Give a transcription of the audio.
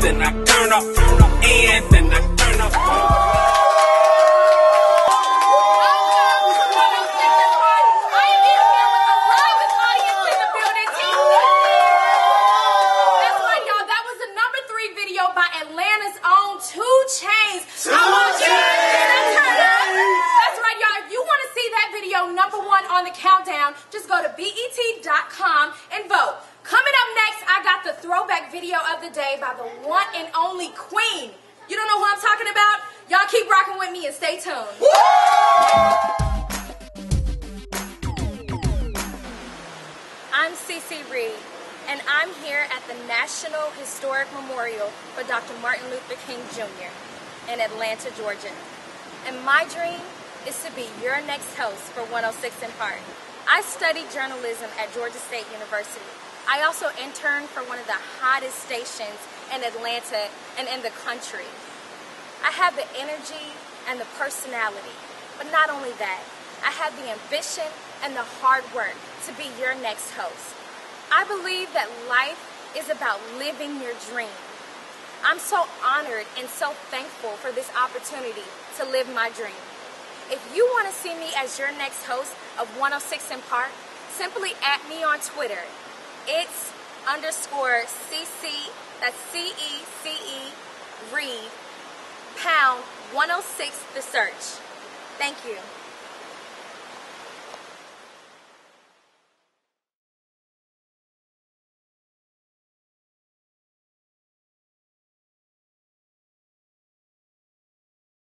then I turn up, and then I turn up. Atlanta's own Two. That's right, y'all. If you want to see that video number one on the countdown, just go to BET.com and vote. Coming up next, I got the throwback video of the day by the one and only Queen. You don't know who I'm talking about? Y'all keep rocking with me and stay tuned. I'm Cece Reed, and I'm here at the National Historic Memorial for Dr. Martin Luther King Jr. in Atlanta, Georgia. And my dream is to be your next host for 106 and Park. I studied journalism at Georgia State University. I also interned for one of the hottest stations in Atlanta and in the country. I have the energy and the personality, but not only that, I have the ambition and the hard work to be your next host. I believe that life is about living your dream. I'm so honored and so thankful for this opportunity to live my dream. If you want to see me as your next host of 106 and Park, simply at me on Twitter. It's underscore CC, that's C-E-C-E, Reed, pound 106 the search. Thank you.